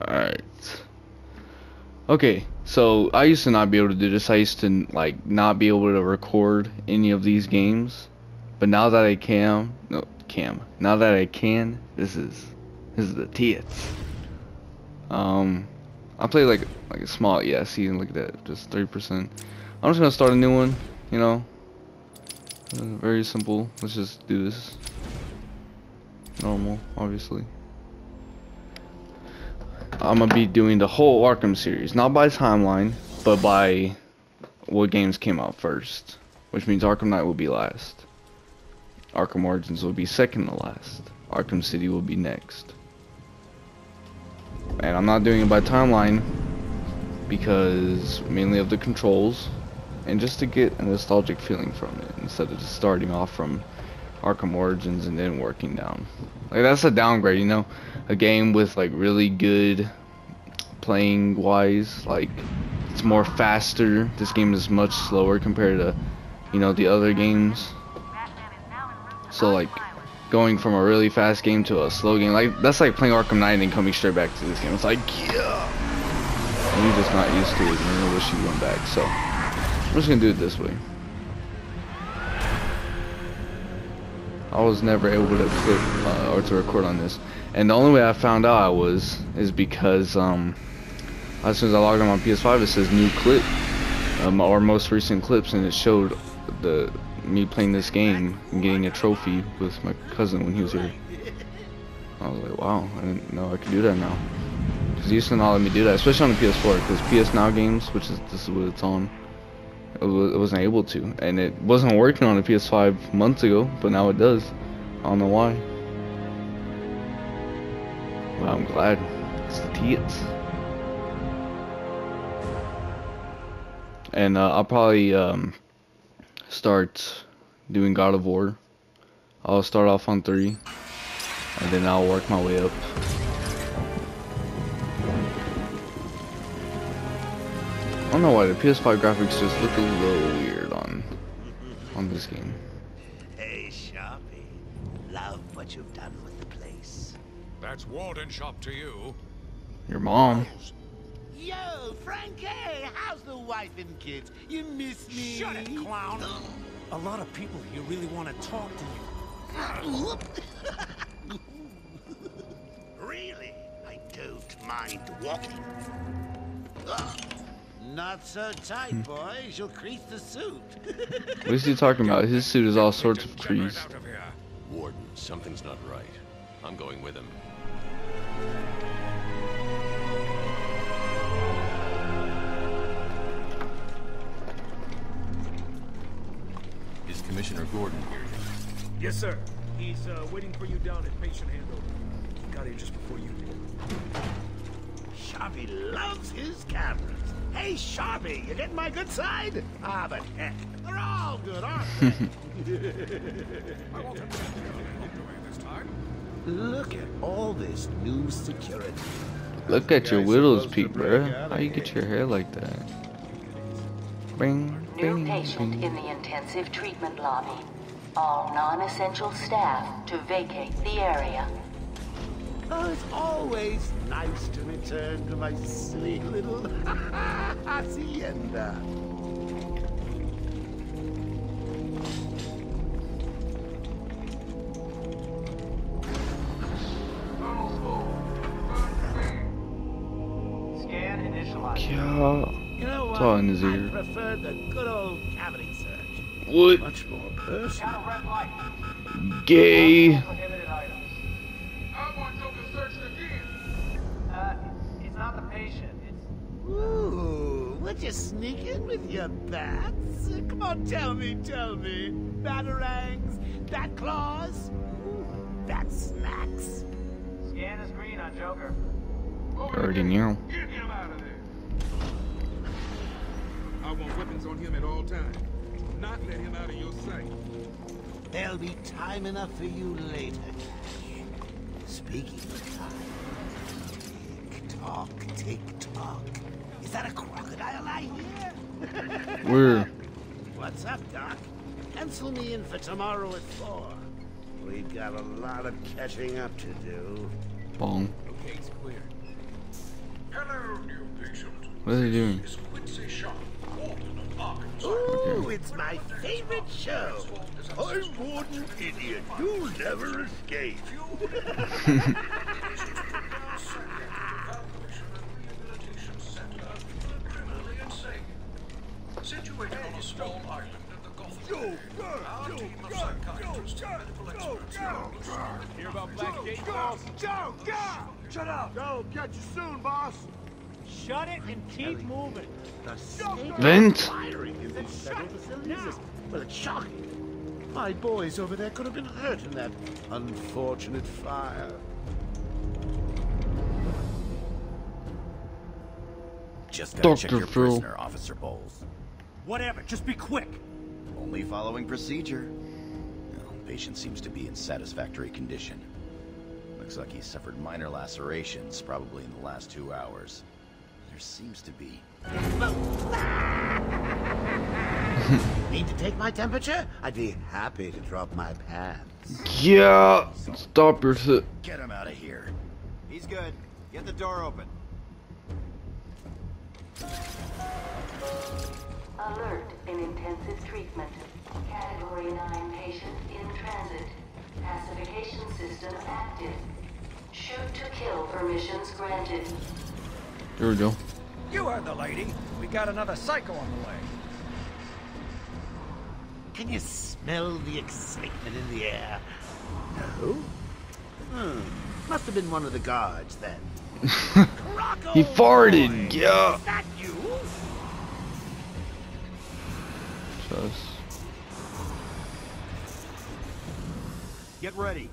Alright. Okay, so I used to not be able to do this. I used to like not be able to record any of these games. But now that I can, no, cam. Now that I can, this is this is the tits. Um I play like like a small yeah, see look at that, just three percent. I'm just gonna start a new one, you know. Uh, very simple. Let's just do this. Normal, obviously. I'm gonna be doing the whole Arkham series, not by timeline, but by what games came out first, which means Arkham Knight will be last. Arkham Origins will be second to last. Arkham City will be next. And I'm not doing it by timeline because mainly of the controls and just to get a nostalgic feeling from it instead of just starting off from Arkham Origins and then working down. Like that's a downgrade, you know, a game with like really good playing wise, like it's more faster. This game is much slower compared to, you know, the other games. So like going from a really fast game to a slow game, like that's like playing Arkham Knight and coming straight back to this game. It's like yeah, you're just not used to it, and you wish you went back. So I'm just gonna do it this way. I was never able to clip uh, or to record on this, and the only way I found out I was is because um, as soon as I logged on my PS5, it says new clip, um, or most recent clips, and it showed the me playing this game and getting a trophy with my cousin when he was here. I was like, wow, I didn't know I could do that now. Because he used to not let me do that, especially on the PS4, because PS Now games, which is this is what it's on, it, was, it wasn't able to, and it wasn't working on the PS5 months ago, but now it does. I don't know why. But I'm glad. It's the tits. And uh, I'll probably um, start doing God of War. I'll start off on 3, and then I'll work my way up. I don't know why the PS5 graphics just look a little weird on on this game. Hey, Sharpie. Love what you've done with the place. That's Warden Sharp to you. Your mom. Yo, Frankie, how's the wife and kids? You miss me? Shut it, clown. A lot of people here really want to talk to you. really? I don't mind walking. Ugh. Not so tight, boys. You'll crease the suit. What is he talking about? His suit is all sorts of Degenerate creased. out of here. Warden, something's not right. I'm going with him. Commissioner Gordon here yet? Yes, sir. He's uh, waiting for you down at patient handover. He got here just before you did. Sharpie loves his cameras. Hey, Sharpie, you getting my good side? Ah, but heck, they're all good, aren't they? I won't have to walk away this time. Look at all this new security. Look at your Guys widow's supposed peak, to break bruh. out How you get your hair like that? Bing, New bing, patient bing. in the intensive treatment lobby. All non-essential staff to vacate the area. Oh, it's always nice to return to my silly little hacienda. Search. What? Much more personal. Red light. Gay. Prohibited items. I want Joker searched again. Uh, it's not the patient. It's Ooh, would you sneak in with your bats? Come on, tell me, tell me. Batarangs, bat claws, Ooh, bat snacks. scan is green on Joker. Already knew. Get him out of there. I want weapons on him at all times. Not let him out of your sight. There'll be time enough for you later. Speaking of time, tick tock, tick tock. Is that a crocodile I hear? Where? What's up, Doc? Pencil me in for tomorrow at four. We've got a lot of catching up to do. Bong. Okay, it's clear. Hello, new patient. What are they doing? Ooh, it's my favorite show. I'm Warden Idiot. You'll never escape. Situated on a small island in the Gulf of Go, Aden, go, our go, team of go, psychiatrists go, and medical go, experts go, are go. Hear about Blackgate, Go, boss? go, go! Shut up! Go, catch you soon, boss. Shut it and keep moving. The Vent. firing in these federal facilities. Well, it's shocking. My boys over there could have been hurt in that unfortunate fire. Just gotta check your Phil. prisoner, Officer Boles. Whatever, just be quick. Only following procedure. Well, patient seems to be in satisfactory condition. Looks like he suffered minor lacerations, probably in the last two hours. There seems to be... Need to take my temperature? I'd be happy to drop my pants. Yeah. Stop your shit. Get him out of here. He's good. Get the door open. Alert in intensive treatment. Category 9 patient in transit. Pacification system active. Shoot to kill permissions granted. Here we go. You heard the lady. We got another psycho on the way. Can you smell the excitement in the air? No? Hmm. Must have been one of the guards then. He farted. boy, Yeah. Is that you? Just. Get ready.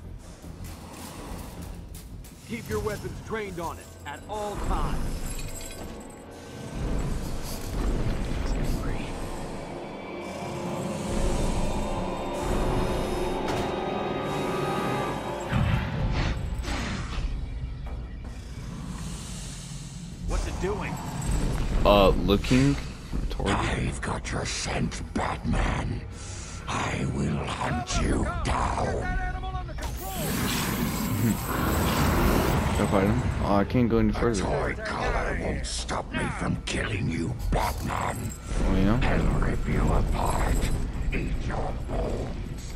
Keep your weapons trained on it at all times. What's it doing? Uh, looking toward. I've got your scent, Batman. I will hunt you down. Can I fight him? Oh, I can't go any further. Toy collar won't stop me from killing you, Batman. Oh, yeah? I'll rip you apart. Eat your bones.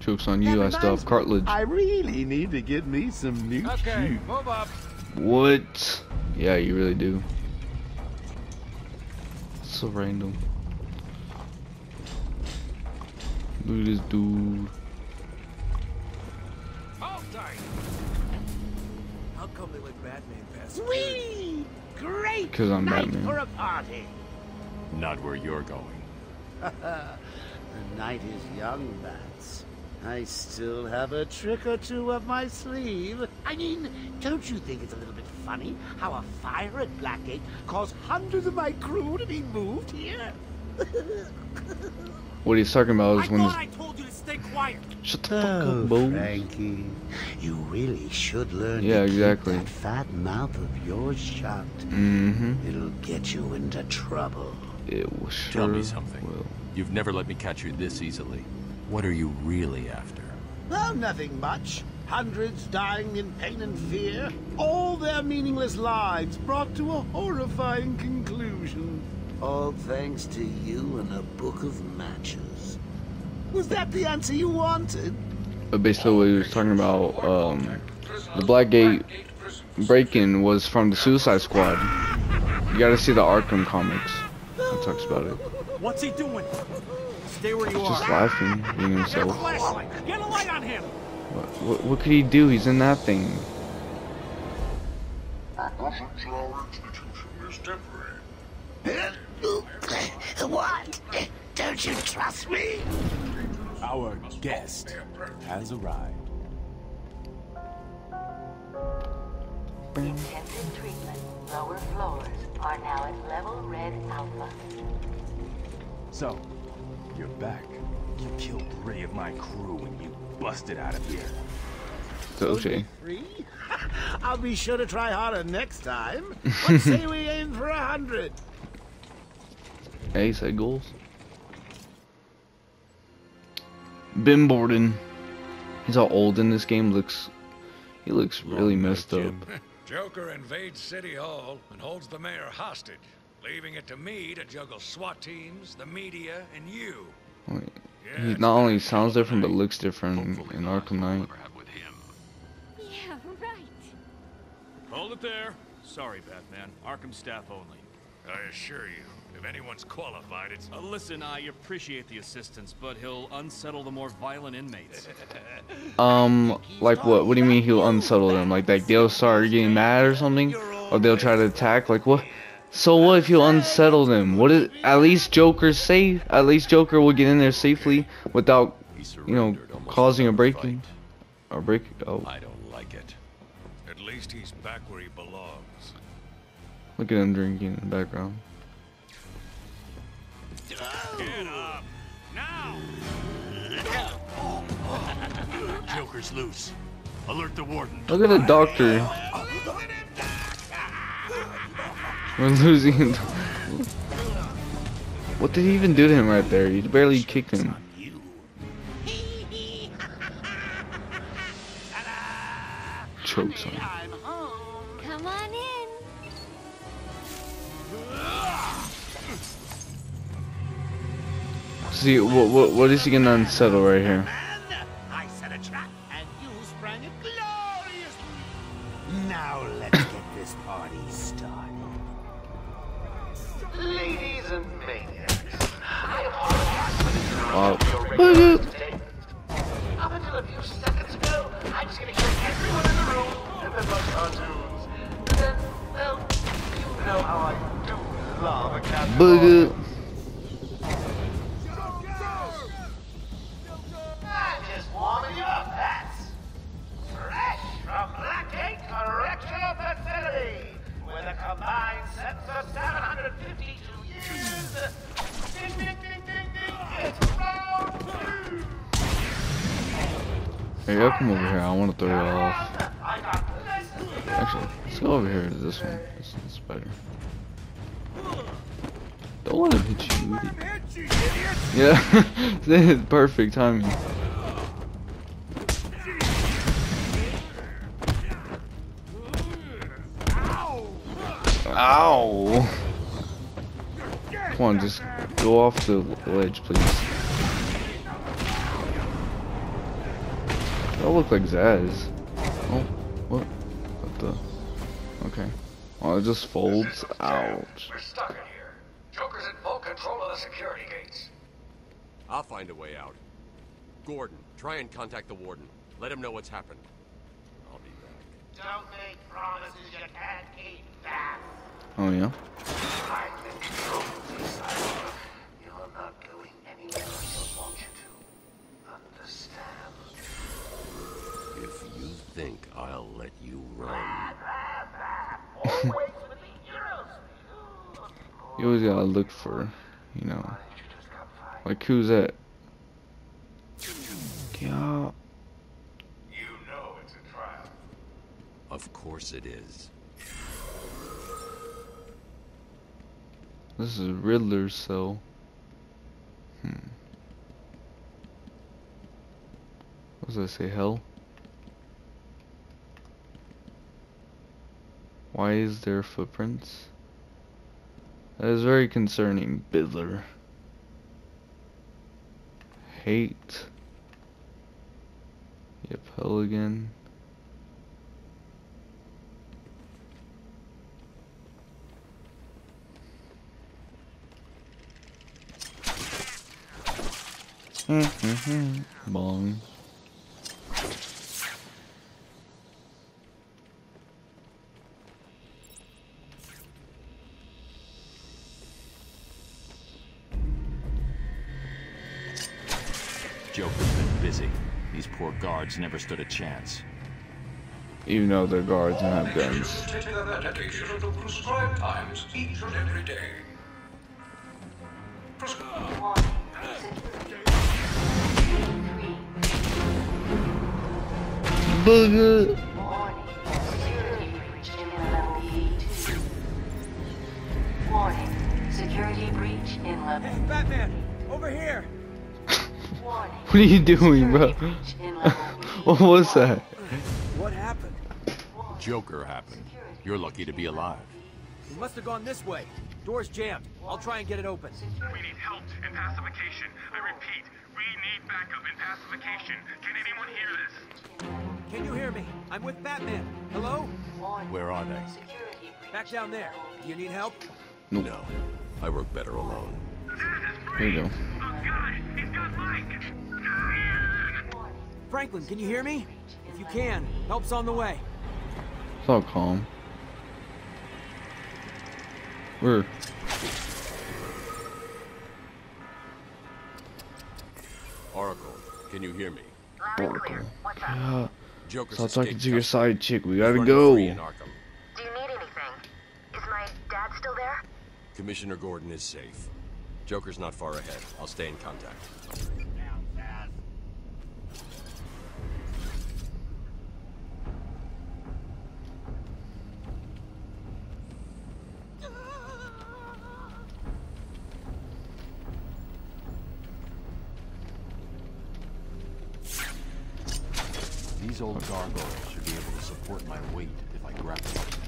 Chokes on you, I still have cartilage. I really need to get me some new Okay, shoes. move up. What? Yeah, you really do. So random. Look at this dude. Hold tight. How come they let Batman pass? Whee! Great 'Cause I'm night Batman. for a party. Not where you're going. The night is young, Bats. I still have a trick or two up my sleeve. I mean, don't you think it's a little bit funny how a fire at Blackgate caused hundreds of my crew to be moved here? What he's talking about I when thought. I told you to stay quiet. Shut the fuck Oh, up, Bo. Frankie, you really should learn Yeah, to exactly. keep that fat mouth of yours shut. Mm-hmm. It'll get you into trouble. It will sure Tell me something. will. You've never let me catch you this easily. What are you really after? Well, nothing much. Hundreds dying in pain and fear. All their meaningless lives brought to a horrifying conclusion. All thanks to you and a book of matches. Was that the answer you wanted? But basically, what he was talking about, um, the Blackgate break-in was from the Suicide Squad. You gotta see the Arkham comics. It talks about it. What's he doing? Stay where you He's just are. laughing, being himself. Get a light on him. What, what, what could he do? He's in that thing. Admission to our institution is temporary. What? Don't you trust me? Our guest has arrived. Intensive treatment. Lower floors are now at level red alpha. So, you're back. You killed three of my crew and you busted out of here. So, okay. Three? I'll be sure to try harder next time. What say we aim for a hundred? Hey, he said goals. Ben Borden. He's all old in this game. Looks, he looks really messed up. Joker invades City Hall and holds the mayor hostage, leaving it to me to juggle SWAT teams, the media, and you. Wait, he not only sounds different but looks different in Arkham Knight. Yeah, right. Hold it there. Sorry, Batman. Arkham staff only. I assure you, if anyone's qualified, it's... Uh, listen, I appreciate the assistance, but he'll unsettle the more violent inmates. Um, like what? What do you mean he'll unsettle them? Like, like they'll start getting mad or something, or they'll try to attack? Like what? So what if you unsettle them? What is? At least Joker's safe. At least Joker will get in there safely without, you know, causing a breaking, or break. Oh, I don't like it. At least he's back where he belongs. look at him drinking in the background. Get up! Now! Joker's loose. Alert the warden. Look at the doctor. We're losing. What did he even do to him right there? He barely kicked him. Chokes on. him. See, what, what, what is he gonna unsettle right here? Perfect timing. Ow! Come on, just go off the ledge, please. That look like Zsasz. Oh, what? What the? Okay. Oh, it just folds out. We're stuck in here. Joker's in full control of the security. I'll find a way out. Gordon, try and contact the warden. Let him know what's happened. I'll be back. Don't make promises you can't keep, Bats. Oh yeah. I'm in control of this. You're not going anywhere I don't want you to. Understand? If you think I'll let you run, Always with. You always gotta look for, you know, like who's that? Yeah. You know it's a trap. of course it is. This is Riddler's cell. Hmm. What does that say? Hell? Why is there footprints? That is very concerning, Biddler. Hate. Yep, hell again. Mm-hmm. Bong. Guards never stood a chance. Even though they're guards and have guns. Take their medication at the prescribed times and every day. Warning. Booger. Security breach in level B2. Warning. Security breach in level Hey, Batman, over here. Warning. What are you doing, bro? Security breach in level what was that? What happened? Joker happened. You're lucky to be alive. We must have gone this way. Door's jammed. I'll try and get it open. We need help in pacification. I repeat, we need backup in pacification. Can anyone hear this? Can you hear me? I'm with Batman. Hello? Where are they? Back down there. Do you need help? Nope. No. I work better alone. Here you go. Franklin, can you hear me? If you can, help's on the way. It's all calm. Where? Oracle, can you hear me? Oracle. Yeah. Joker's Stop talking to your side chick. We gotta go. Arkham. Do you need anything? Is my dad still there? Commissioner Gordon is safe. Joker's not far ahead. I'll stay in contact. These old gargoyles should be able to support my weight if I grab them.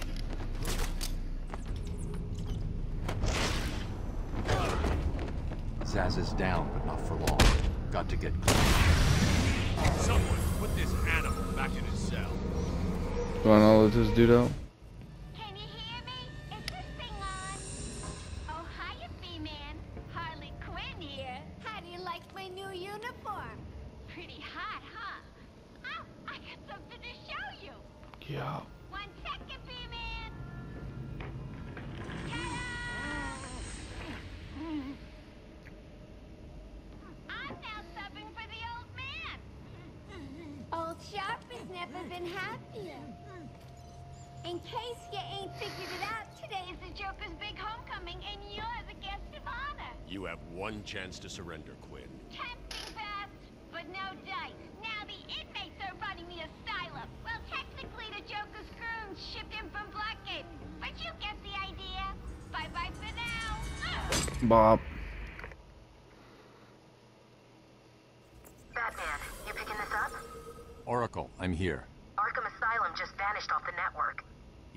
Zsasz is down, but not for long. Got to get Someone put this animal back in his cell. You wanna let this dude out?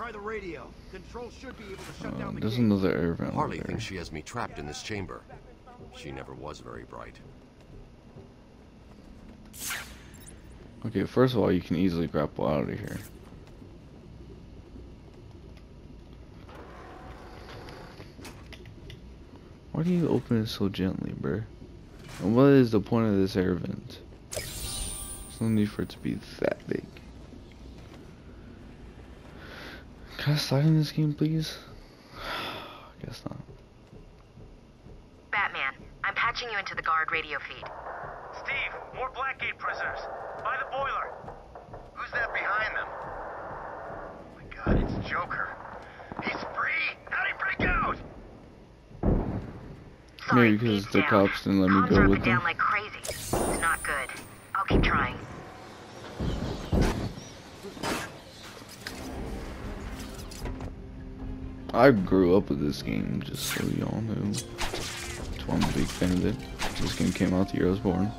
Try the radio. Control should be able to shut Uh, down the there's gate. another air vent over Harley there. thinks she has me trapped in this chamber. She never was very bright. Okay, first of all, you can easily grapple out of here. Why do you open it so gently, bruh? And what is the point of this air vent? There's no need for it to be that big. Can I slide in this game, please? I guess not. Batman, I'm patching you into the guard radio feed. Steve, more Blackgate prisoners. By the boiler. Who's that behind them? Oh my god, it's Joker. He's free! How'd he break out? Maybe because the cops didn't let me Comms go are up with and down like crazy. It's not good. I'll keep trying. I grew up with this game, just so y'all know. That's why I'm a big fan of it. This game came out the year I was born.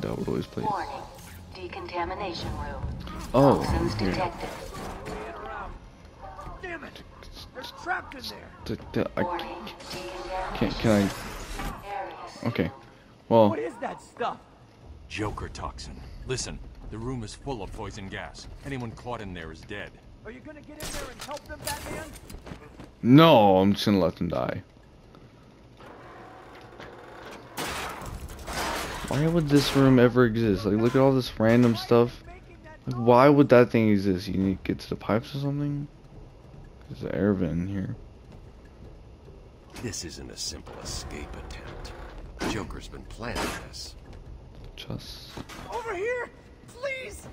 That would always play. it. Warning. Decontamination room. Oh, Toxins yeah. detected. Damn it! They're trapped in there. D- d- I Warning. can, can I? Okay. Well, What is that stuff? Joker toxin. Listen, the room is full of poison gas. Anyone caught in there is dead. Are you gonna get in there and help them, Batman? no, I'm just gonna let them die. Why would this room ever exist? Like, look at all this random stuff. Like, why would that thing exist? You need to get to the pipes or something? There's an air vent in here. This isn't a simple escape attempt. Joker's been planning this. Just. Over here! Please!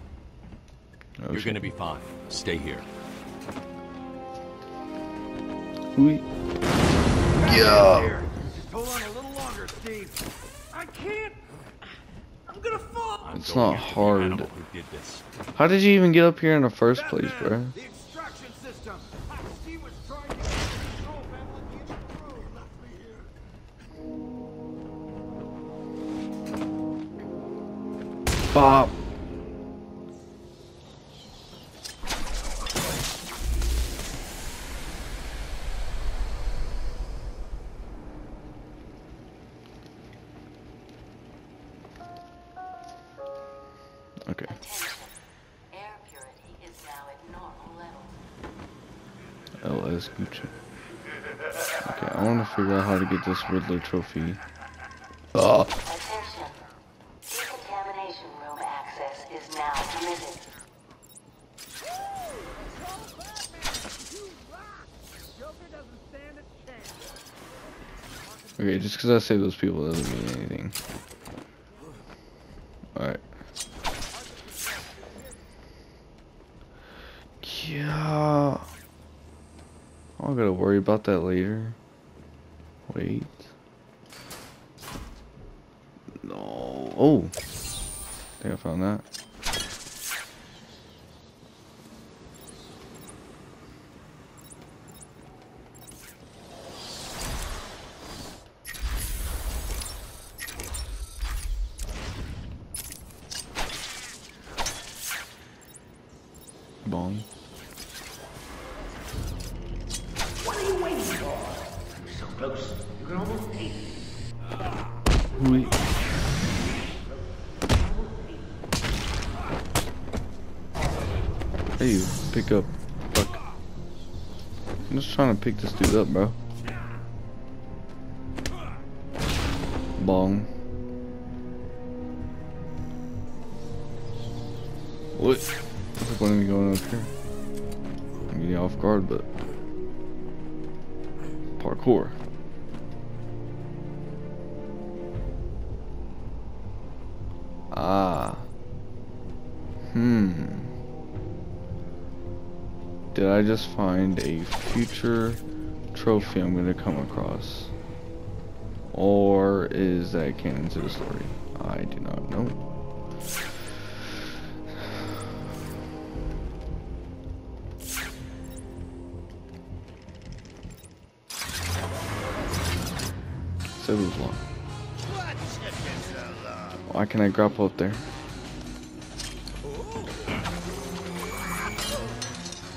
Oh, You're shit. gonna be fine. Stay here. We. Yeah. Just hold on a little longer, Steve. I can't. I'm gonna fall. I'm It's going not hard. who did this. How did you even get up here in the first place, bro? The figure out how to get this Riddler trophy. Attention. Decontamination room access is now permitted. Okay, just because I say those people doesn't mean anything. Alright. Yeah. I'm gonna worry about that later. Wait. No. Oh. I think I found that. Bong. What are you waiting for? So close, you can almost taste it. Wait. Hey, you pick up. Fuck. I'm just trying to pick this dude up, bro. Bong. What? Point of going up here? I'm getting off guard, but parkour. Ah. Hmm. Did I just find a future trophy I'm gonna come across? Or is that canon to the story? I do not know. Said it long. Why can I grapple up there?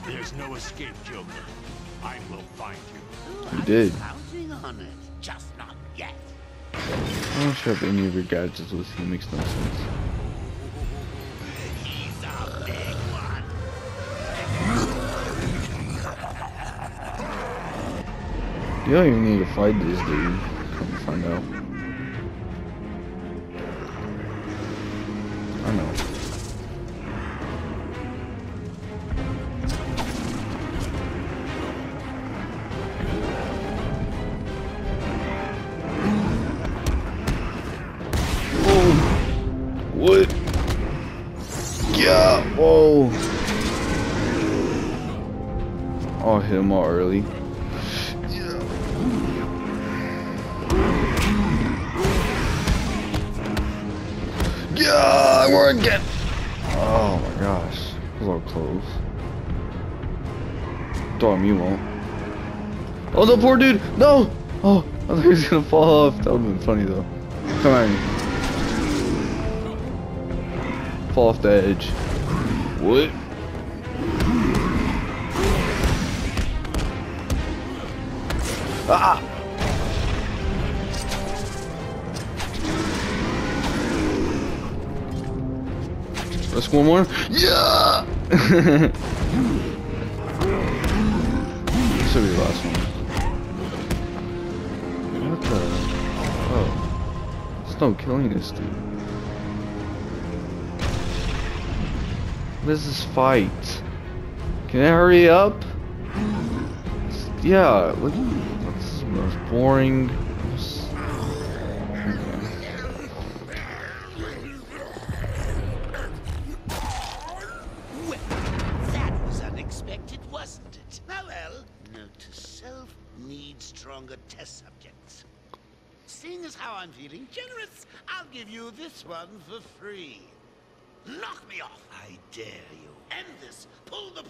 There's no escape, Joker. I will find you. You did. Counting on it, just not yet. I don't have any of your gadgets with you. Makes no sense. He's a big one. You don't even need to fight this dude. Find out. I know. Whoa. What? Yeah. Whoa. I'll hit him all early. Again. Oh my gosh, close. Darn, you won't. Oh, the poor dude! No! Oh, I thought he was gonna fall off. That would've been funny though. Come on. Fall off the edge. What? Ah! One more. Yeah! this will be the last one. What the? Oh. No killing this dude. What is this fight? Can I hurry up? Yeah, look. That's the most boring.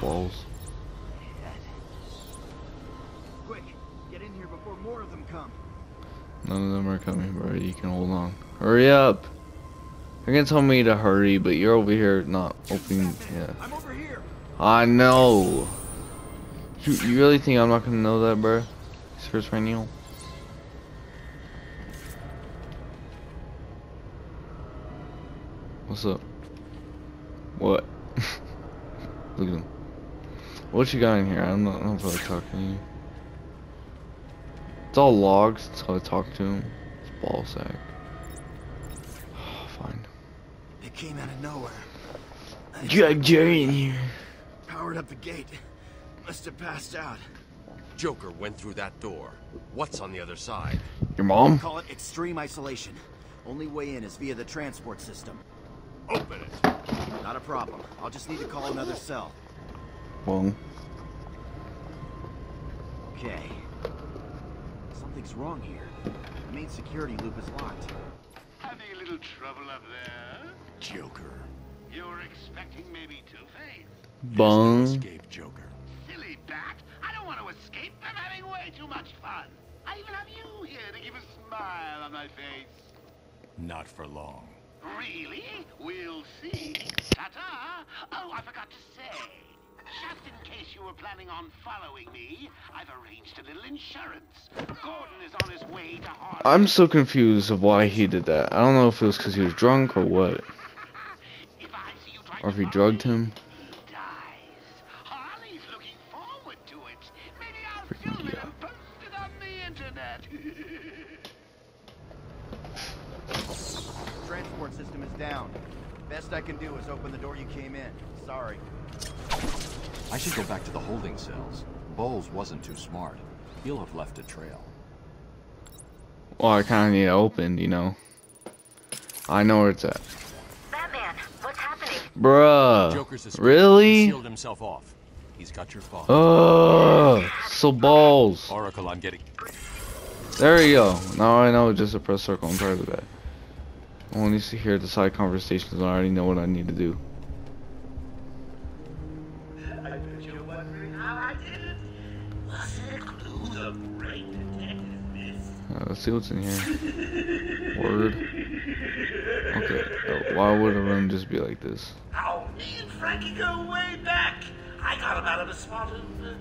balls. Quick, get in here before more of them come. None of them are coming, bro. You can hold on. Hurry up! You're gonna tell me to hurry, but you're over here not opening. Yeah. I'm over here. I know. You, you really think I'm not gonna know that, bro? Serious right now? What's up? What? Look at him. What you got in here? I'm not, I don't feel like talking to you. It's all logs. That's how I talk to him. It's ball sack. Fine. It came out of nowhere. You got Jerry in here. Powered up the gate. Must have passed out. Joker went through that door. What's on the other side? Your mom? Call it extreme isolation. Only way in is via the transport system. Open it. Not a problem. I'll just need to call another cell. Well, Okay. Something's wrong here. The main security loop is locked. Having a little trouble up there? Joker. You're expecting maybe Two-Face? bung. Escape, Joker. Silly bat! I don't want to escape. I'm having way too much fun. I even have you here to give a smile on my face. Not for long. Really? We'll see. Ta-ta! Oh, I forgot to say. Just in case you were planning on following me, I've arranged a little insurance. Gordon is on his way to Harlem. I'm so confused of why he did that. I don't know if it was because he was drunk or what. Or if he drugged him. Harley's looking forward to it. Maybe I'll film it and post it on the internet. Transport system is down. Best I can do is open the door you came in. Sorry. I should go back to the holding cells. Boles wasn't too smart. He'll have left a trail. Well, I kind of need it opened, you know. I know where it's at. Batman, what's happening? Bruh. Joker's escaped. He Really? sealed himself off. He's got your phone. Oh, so balls. Oracle, I'm getting. There you go. Now I know just to press circle and part of that. I only needs to hear the side conversations and I already know what I need to do. Uh, let's see what's in here. Word. Okay. uh, why would a room just be like this? Oh, me and Frankie go way back. I got him out of a spot of uh,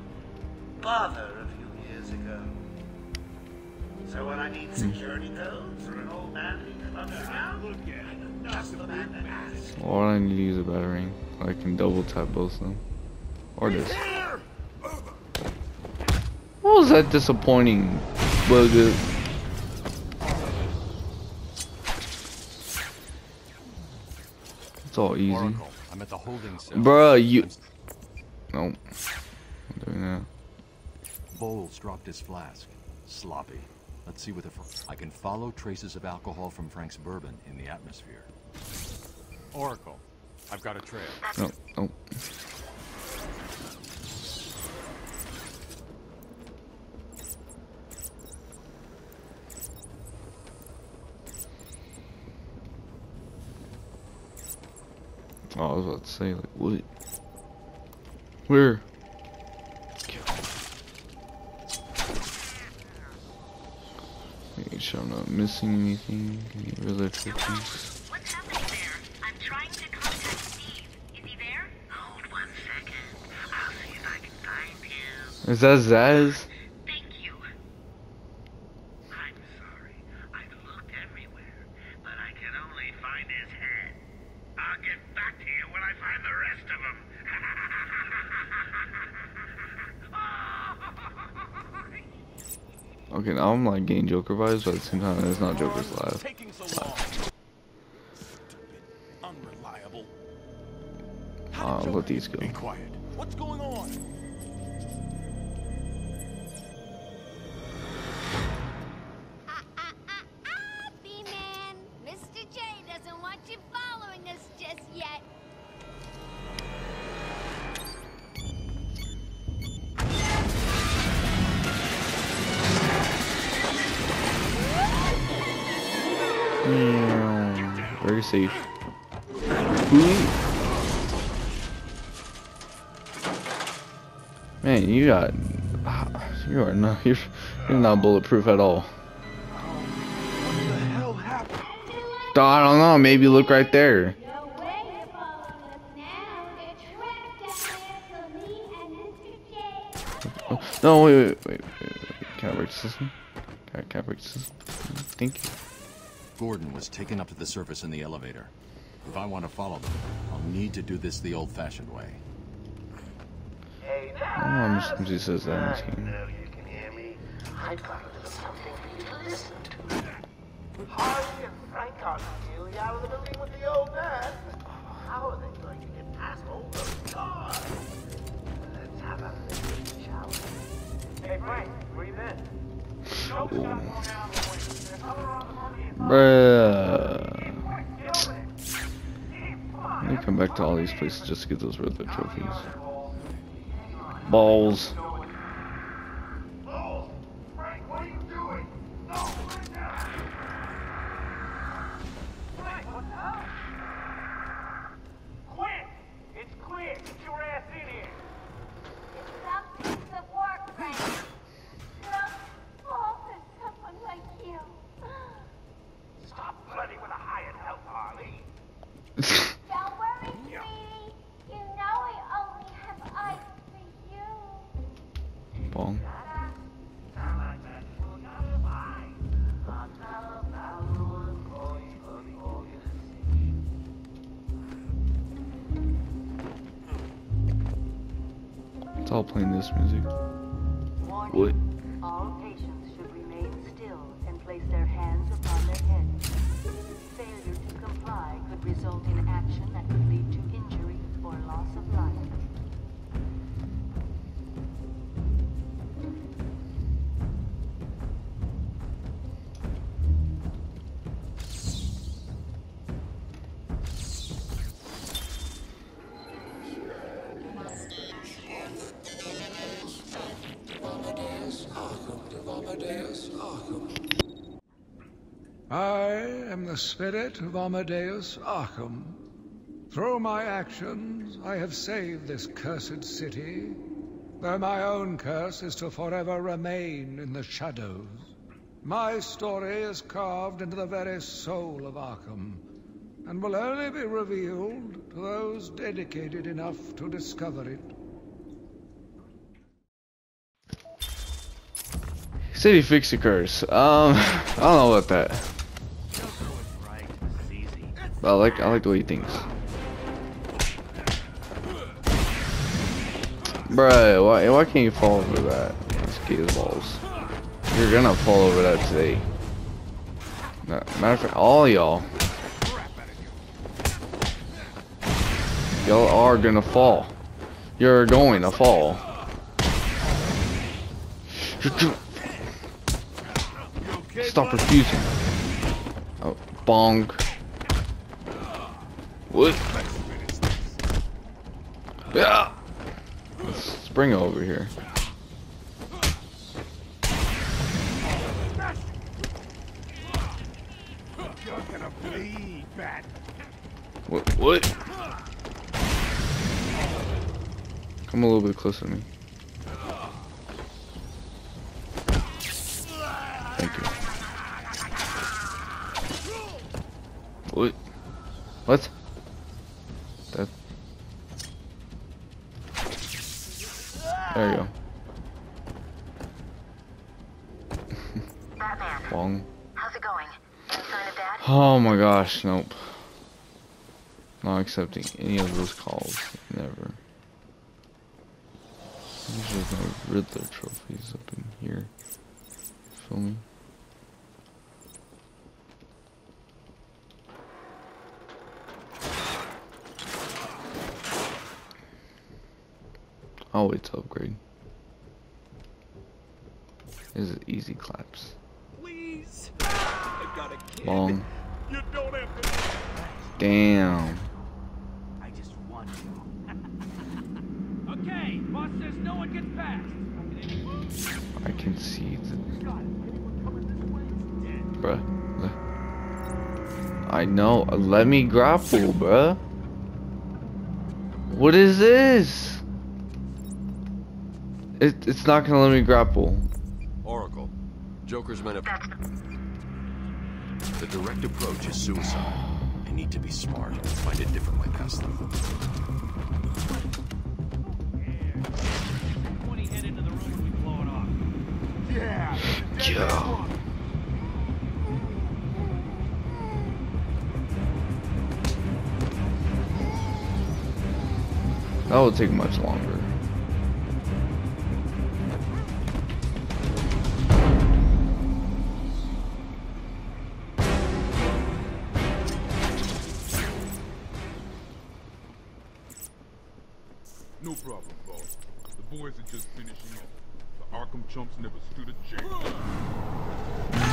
bother a few years ago. So when I need security codes for an old man who's running around, I'm just the man to ask. Or I need to use a battering. I can double tap both of them. Or this. What was that disappointing bugger? It's all easy. Oracle, I'm at the holding cell. Bruh, you. Nope. Oh. I'm doing that. Boles dropped his flask. Sloppy. Let's see what the. Fr I can follow traces of alcohol from Frank's bourbon in the atmosphere. Oracle, I've got a trail. Nope, nope. Oh, I was about to say, like, what? Where? Making sure I'm not missing anything. Any other trophies? What's happening there? I'm trying to contact Steve. Is he there? Hold one second. I'll see if I can find him. Is that Zsasz? Thank you. I'm sorry. I've looked everywhere, but I can only find his head. I'll I'll get back to you when I find the rest of them. Okay, now I'm like getting Joker vibes, but at the same time, it's not Joker's so I'll uh, let these go. Be quiet. What's going on? Yeah, Very safe. Hmm. Man, you got you are not you're, you're not bulletproof at all. I don't know. Maybe look right there. Oh, no, wait, wait, wait, wait, wait. Can I break the system? Can I, can I break the system? Thank you. Gordon was taken up to the surface in the elevator. If I want to follow them, I'll need to do this the old-fashioned way. I don't know how much times he says that in this game. you can hear me. I thought it was something for you to listen to. Harley and Frank are nearly out of the building with the old man. How are they going to get past all those guards? Let's have a little shall we? Hey, Frank, where you been? Bruh. Let me come back to all these places just to get those red trophies. Balls. It's playing this music. What? All patients should remain still and place their hands upon their heads. Failure to comply could result in action that could spirit of Amadeus Arkham. Through my actions, I have saved this cursed city, though my own curse is to forever remain in the shadows. My story is carved into the very soul of Arkham, and will only be revealed to those dedicated enough to discover it. City fix the curse. Um, I don't know about that. But I like I like the way he thinks. Bruh, why why can't you fall over that? Balls. You're gonna fall over that today. Matter of fact, all y'all. Y'all are gonna fall. You're going to fall. Stop refusing. Oh, bong. What? Yeah. Let's bring over here. What? What? Come a little bit closer to me. Thank you. What? What? There you go. Batman, Bong. how's it going? Any sign of Dad? Oh my gosh, nope. Not accepting any of those calls. Never. Usually there's no Riddler trophies up in here. Feel me? Wait to upgrade. This is easy claps. Please. I got a kid. Long. You don't have to. Damn. I just want you. okay, boss says no one gets past. I can see the. Bruh. I know. Let me grapple, bruh. What is this? It, it's not gonna let me grapple. Oracle, Joker's men have... The direct approach is suicide. I need to be smart and find a different way past them. Yeah. Joe. That will take much longer.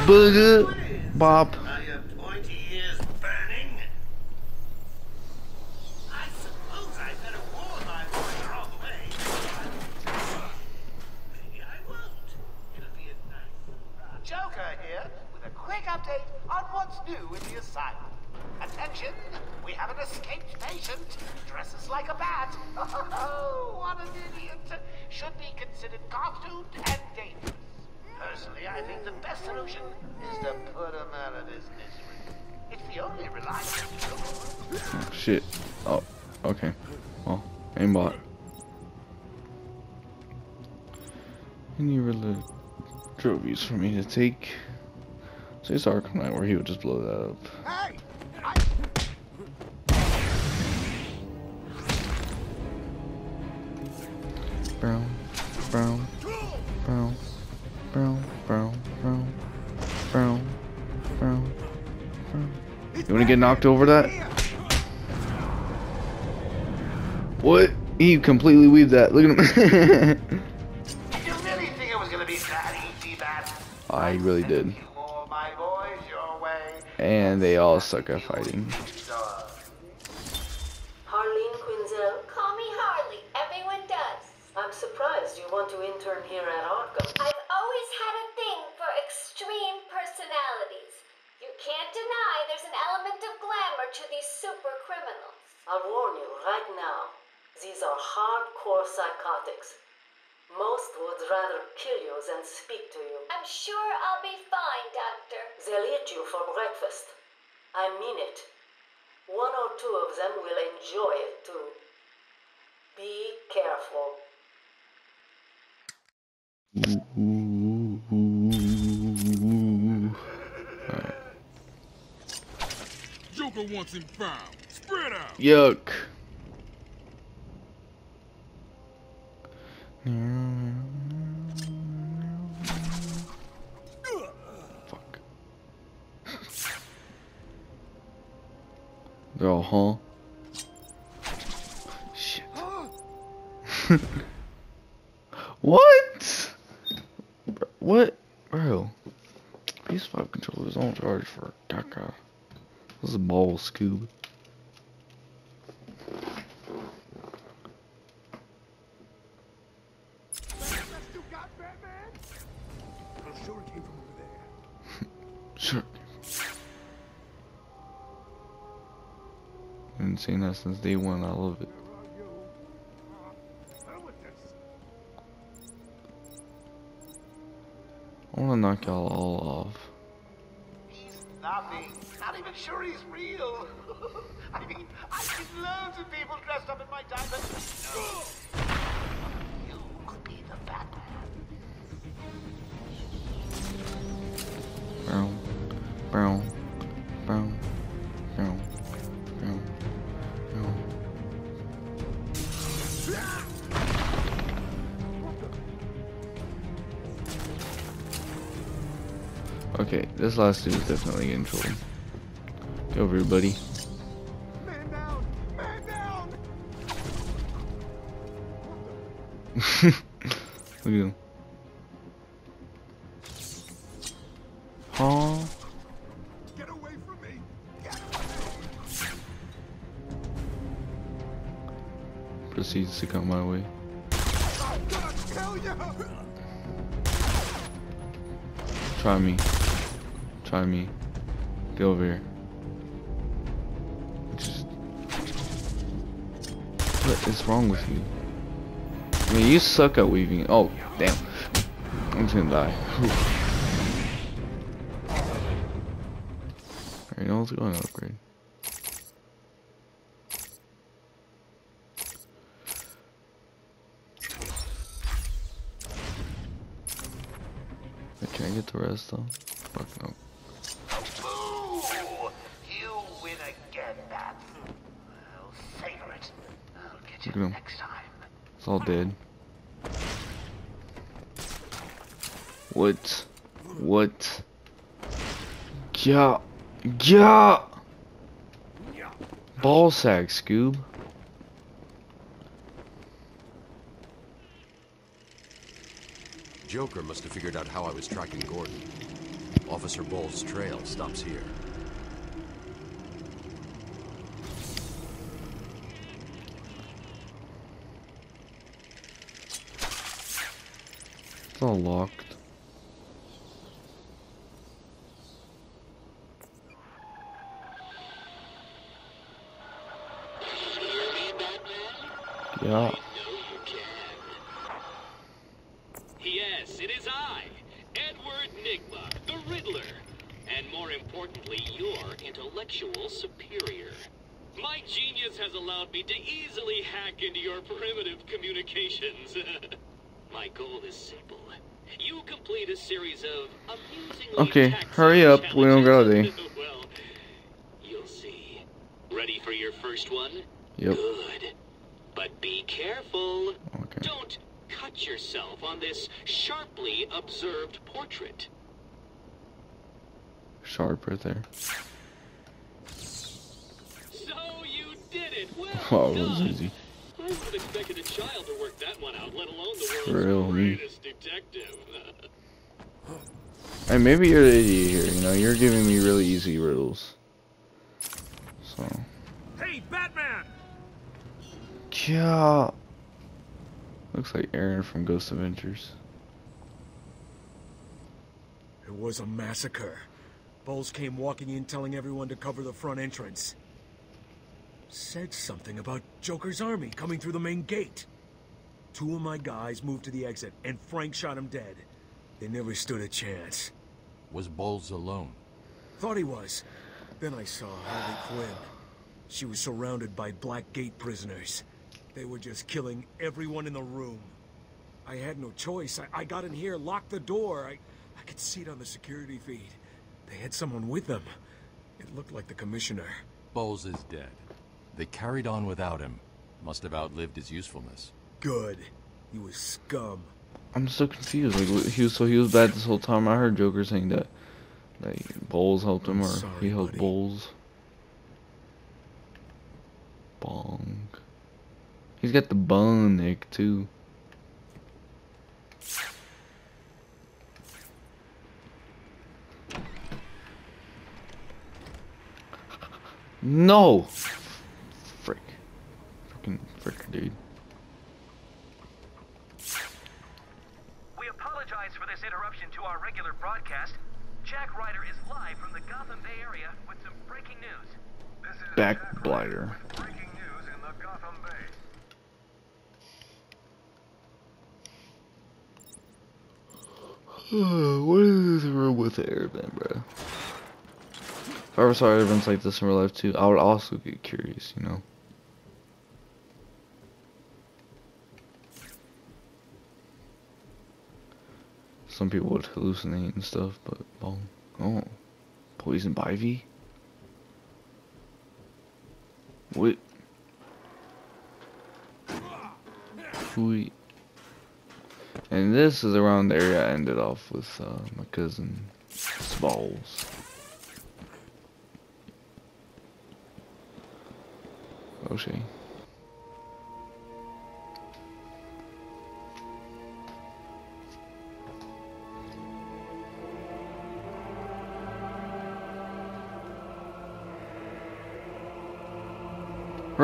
Bıgı bab. To take? Say it's Knight where he would just blow that up. Brown, brown, brown, brown, brown, brown, brown, brown, brown. You wanna get knocked over that? What? He completely weaved that. Look at him. I really did. More my boys your way. And they all suck at fighting. Harleen Quinzel, Call me Harley. Everyone does. I'm surprised you want to intern here at Arkham. I've always had a thing for extreme personalities. You can't deny there's an element of glamour to these super criminals. I'll warn you right now. These are hardcore psychotics. Most would rather kill you than speak to you. I'm sure I'll be fine, Doctor. They'll eat you for breakfast. I mean it. One or two of them will enjoy it too. Be careful. Joker wants him found. Spread out. Yuck. Fuck. Huh? Shit. what? What? Bro. PS5 controllers on charge for caca. This is a ball, Scoob. Since day one. I love it. I want to knock y'all all off. He's nothing. Not even sure he's real. I mean, I've seen loads of people dressed up in my no. You could be the Batman. Brown, brown, this last dude is definitely getting trolled. Get over here, buddy. Look at him. Huh? Proceeds to come my way. Try me. Try me. Get over here. Just... What is wrong with you? I mean, you suck at weaving. Oh, damn. I'm just gonna die. Alright, know what's going on, upgrade. Wait, Can I get the rest though? Dead. What? What? Yeah. Yeah. Ball sack, Scoob. Joker must have figured out how I was tracking Gordon. Officer Boles' trail stops here. Locked. Yeah. Yes, it is I, Edward Nygma, the Riddler, and more importantly, your intellectual superior. My genius has allowed me to easily hack into your primitive communications. My goal is simple. You complete a series of amusingly Okay, hurry up. We don't got a day. well, you'll see. Ready for your first one? Yep. Good. But be careful. Don't cut yourself on this sharply observed portrait. Sharp right there. So you did it. Well Wow, that was easy. I would have expected a child to work that one out, let alone the world's me. greatest detective. Hey, maybe you're the idiot here, you know, you're giving me really easy riddles. So. Hey, Batman! Yeah. Looks like Aaron from Ghost Adventures. It was a massacre. Boles came walking in telling everyone to cover the front entrance. Said something about Joker's army coming through the main gate. Two of my guys moved to the exit, and Frank shot him dead. They never stood a chance. Was Boles alone? Thought he was. Then I saw Harley Quinn. She was surrounded by Black Gate prisoners. They were just killing everyone in the room. I had no choice. I, I got in here, locked the door. I, I could see it on the security feed. They had someone with them. It looked like the commissioner. Boles is dead. They carried on without him. Must have outlived his usefulness. Good. He was scum. I'm so confused. Like, he was so he was bad this whole time. I heard Joker saying that, like, Boles helped him, or sorry, he helped buddy. Boles. Bong. He's got the bun neck too. No. Frick. Freaking frick, dude. We apologize for this interruption to our regular broadcast. Jack Ryder is live from the Gotham Bay area with some breaking news. This is Back blighter. breaking news in the Gotham Bay. Hmm, what is room with the airbend, bro? If I ever saw airbends like this in real life too, I would also get curious, you know. Some people would hallucinate and stuff, but well, oh, poison ivy. Wait. Sweet. And this is around the area I ended off with uh, my cousin. That's balls. Oh shit.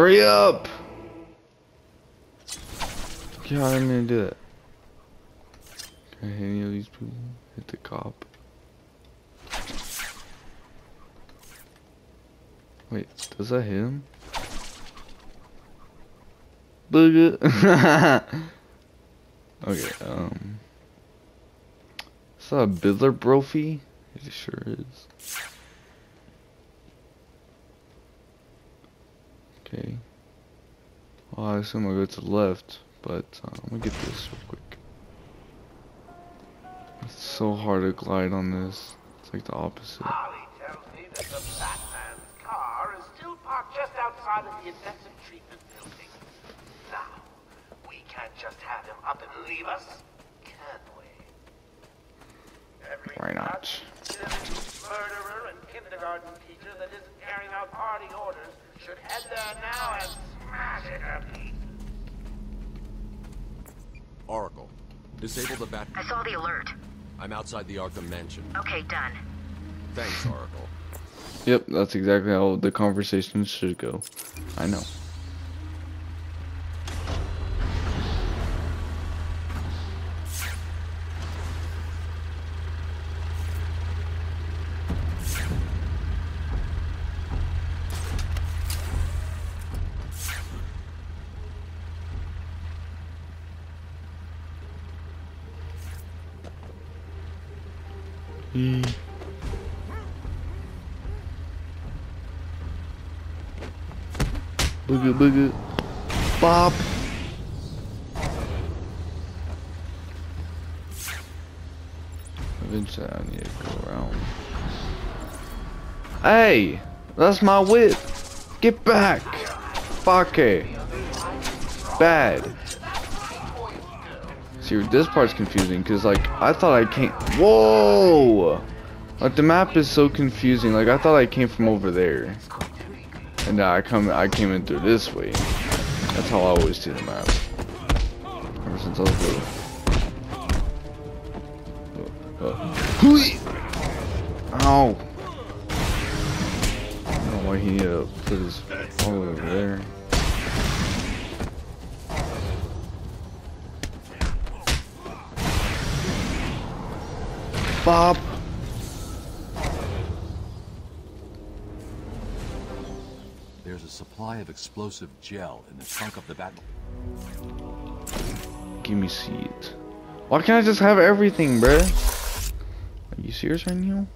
Hurry up! God, I'm gonna do it. Can I hit any of these people? Hit the cop. Wait, does that hit him? Booga. okay, um. Is that a Bidler Brophy? It sure is. Okay. Well, I assume I'll go to the left, but uh, I'm gonna get this real quick. It's so hard to glide on this. It's like the opposite. Harley tells me that the Batman's car is still parked just outside of the intensive treatment building. Now, we can't just have him up and leave us, can we? Every Why not? murderer and kindergarten teacher that isn't carrying out party orders should head there now and smash it up. Oracle, disable the bat. I saw the alert. I'm outside the Arkham Mansion. Okay, done. Thanks, Oracle. Yep, that's exactly how the conversation should go. I know. Hmm. Booga booga. Bop. Eventually I need to go around. Hey! That's my whip! Get back! Fuck it! Bad. See, this part's confusing, because, like, I thought I came- Whoa! Like, the map is so confusing. Like, I thought I came from over there. And now I come, I came in through this way. That's how I always see the map. Ever since I was little. Uh, Ow! I don't know why he needed to put his Bob! There's a supply of explosive gel in the trunk of the bat. Give me seat. Why can't I just have everything, bruh? Are you serious right now?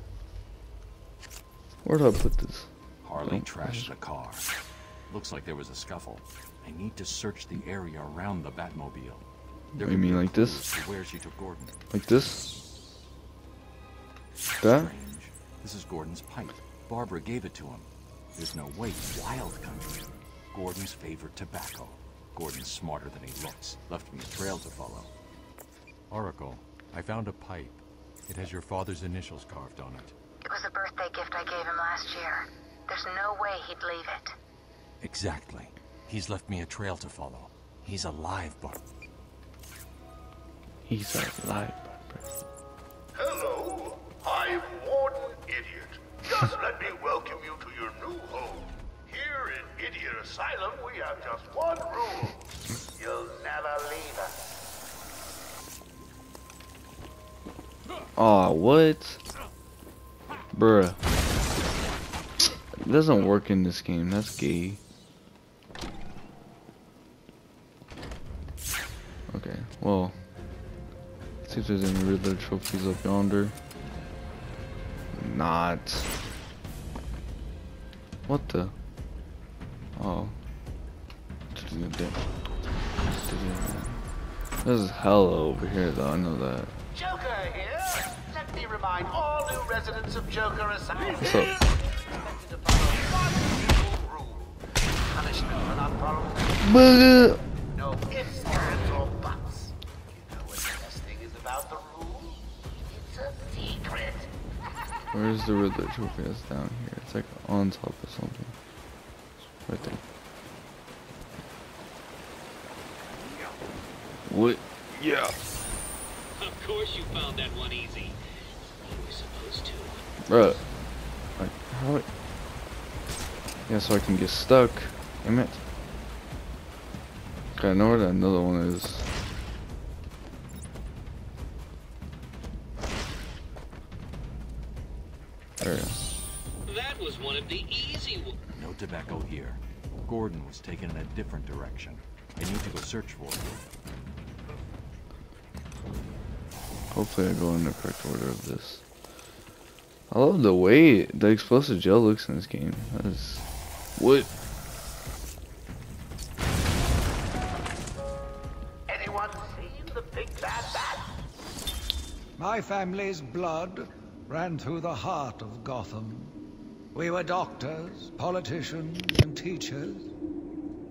Where do I put this? Harley Oh, trashed the car. Looks like there was a scuffle. I need to search the area around the Batmobile. There You mean like this? Where she took Gordon. Like this? That? Strange. This is Gordon's pipe. Barbara gave it to him. There's no way Wild comes here. Gordon's favorite tobacco. Gordon's smarter than he looks. Left me a trail to follow. Oracle, I found a pipe. It has your father's initials carved on it. It was a birthday gift I gave him last year. There's no way he'd leave it. Exactly. He's left me a trail to follow. He's alive, Barb. He's alive. Hello, I'm Warden Idiot. Just let me welcome you to your new home. Here in Idiot Asylum, we have just one rule. You'll never leave us. Aw, what? Bruh. It doesn't work in this game. That's gay. Okay, well. See if there's any Riddler trophies up yonder. Not. What the? Oh. This is hella over here though, I know that. Joker here. Let me remind all new residents of Joker Asylum. What's up? Where's the Riddler trophy? That's down here. It's like on top of something. Right there. What? Yeah. Of course you found that one easy. You were supposed to. Bruh. Like, how? Yeah, so I can get stuck. Damn it. Okay, I know where that another one is. That was one of the easy ones. No tobacco here. Gordon was taken in a different direction. I need to go search for him. Hopefully I go in the correct order of this. I love the way the explosive gel looks in this game. That is... What? Anyone seen the big bad bat? My family's blood ran through the heart of Gotham. We were doctors, politicians, and teachers.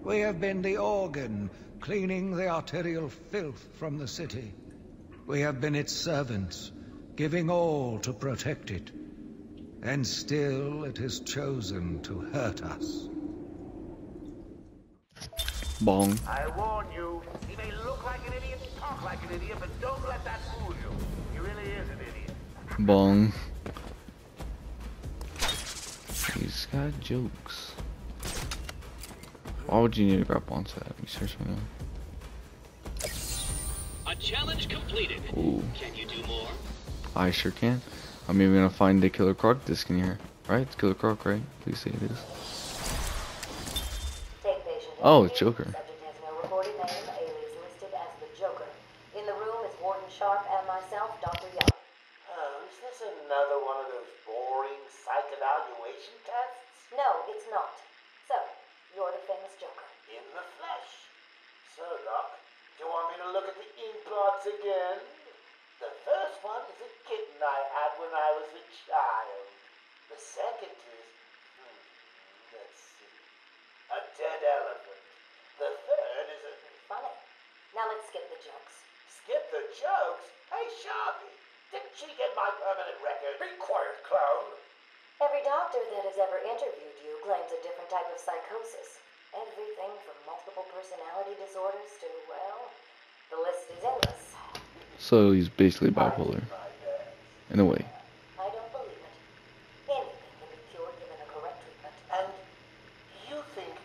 We have been the organ cleaning the arterial filth from the city. We have been its servants, giving all to protect it. And still it has chosen to hurt us. Bong. I warn you, he may look like an idiot, talk like an idiot, but don't let that fool you. He really is an idiot. Bong. He's got jokes. Why would you need to grab onto that? You seriously know? A challenge completed. Ooh. Can you do more? I sure can. I'm even gonna find the Killer Croc disc in here. Right? It's Killer Croc, right? Please say it is. Oh, it's Joker. Subject has no reported name, alias listed as the Joker. In the room is Warden Sharp and myself, Dr. Young. Oh, is this another one of those boring psych evaluation tests? No, it's not. So, you're the famous Joker. In the flesh. So, Doc, do you want me to look at the ink blots again? The first one is a kitten I had when I was a child. The second is, hmm, let's see, a dead elephant. The third is a... Funny. Now let's skip the jokes. Skip the jokes? Hey, Sharpie, didn't she get my permanent record? Be quiet, clown. Every doctor that has ever interviewed you claims a different type of psychosis. Everything from multiple personality disorders to, well, the list is endless. So he's basically bipolar. In a way. I don't believe it. Anything can be cured given a correct treatment. And you think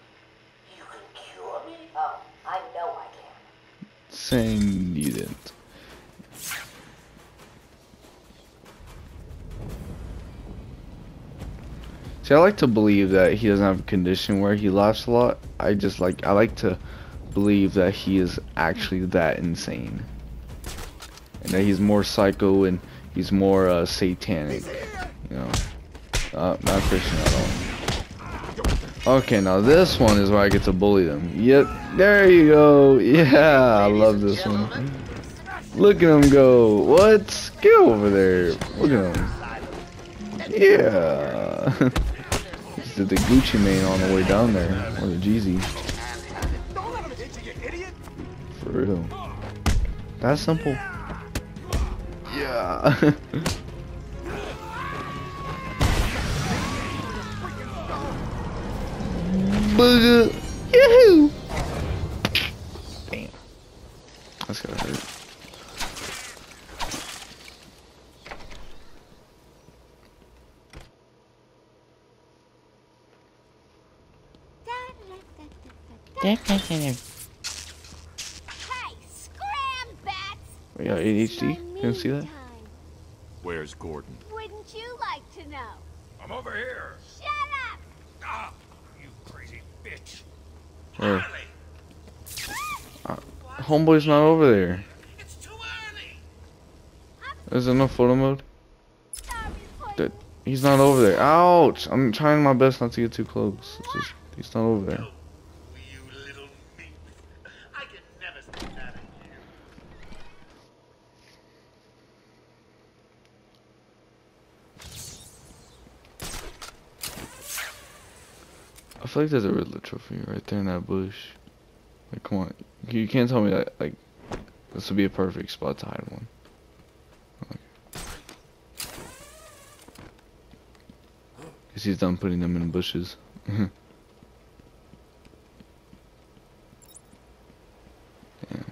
you can cure me? Oh, I know I can. Saying See, I like to believe that he doesn't have a condition where he laughs a lot. I just like, I like to believe that he is actually that insane. And that he's more psycho and he's more uh, satanic. You know, uh, not Christian at all. Okay, now this one is where I get to bully them. Yep, there you go. Yeah, I love this one. Look at him go. What? Get over there. Look at him. Yeah. Did the Gucci Mane on the way down there. Or the Jeezy. For real. That's simple. Yeah. Booger. Yahoo! Damn. That's gotta hurt. Hey, scram bats! We got ADHD. You can see that? Where's Gordon? Wouldn't you like to know? I'm over here. Shut up! Ah, you crazy bitch. Where? Uh, homeboy's not over there. It's too early. There's no photo mode. That he's not over there. Ouch! I'm trying my best not to get too close. It's just he's not over there. I can never stay mad at you. I feel like there's a Riddler trophy right there in that bush. Like, come on, you can't tell me that like this would be a perfect spot to hide one. Because he's done putting them in bushes. Yeah.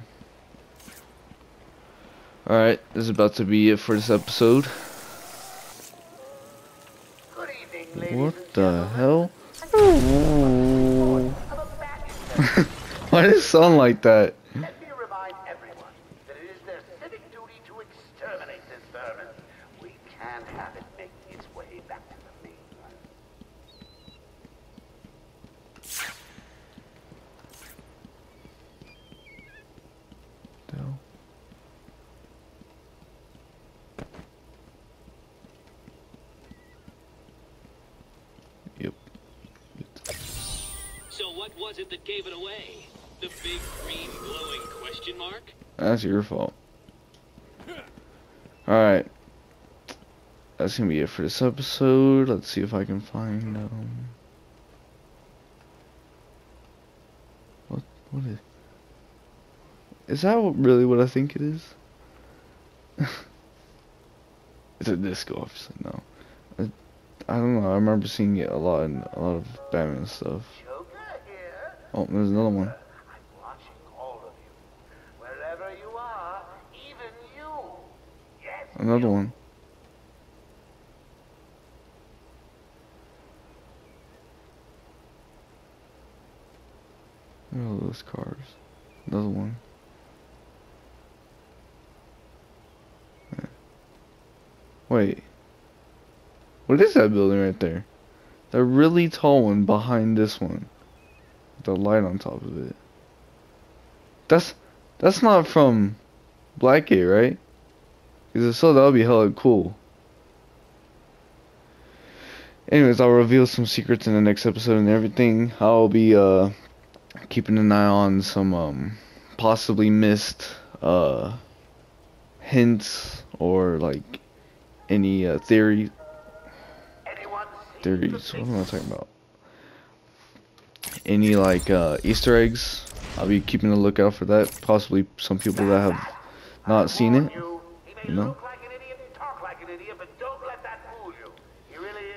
Alright, this is about to be it for this episode. What the hell? Sound like that? Let me remind everyone that it is their civic duty to exterminate this vermin. We can't have it make its way back to the mainland. Hell. Yep. So what was it that gave it away? The big green glowing question mark? That's your fault. Alright. That's gonna be it for this episode. Let's see if I can find um What what is Is that what, really what I think it is? it's a disco obviously, no. I, I don't know, I remember seeing it a lot in a lot of Batman stuff. Oh, there's another one. Wherever you are, even you. Yes, Another one. Look at all those cars. Another one. Wait. What is that building right there? The really tall one behind this one. With the light on top of it. That's that's not from Blackgate, right? Because if so, that would be hella cool. Anyways, I'll reveal some secrets in the next episode and everything. I'll be uh keeping an eye on some um possibly missed uh hints or like any uh, theory theories. What am I talking about? Any like uh Easter eggs. I'll be keeping a lookout for that. Possibly some people that have not seen it. You know?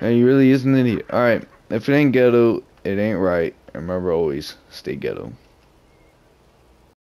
And he really is an idiot. Alright, if it ain't ghetto, it ain't right. Remember always, stay ghetto.